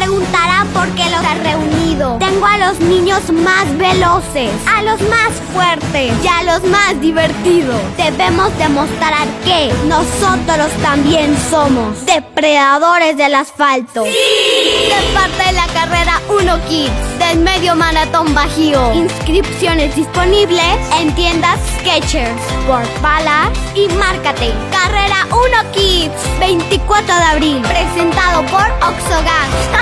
preguntarán por qué los he reunido. Tengo a los niños más veloces, a los más fuertes y a los más divertidos. Debemos demostrar que nosotros también somos depredadores del asfalto. De parte de la carrera 1 Kids del Medio Maratón Bajío. Inscripciones disponibles en tiendas Sketchers, por Balas y Márcate. Carrera 1 Kids, 24 de abril, presentado por Oxogas.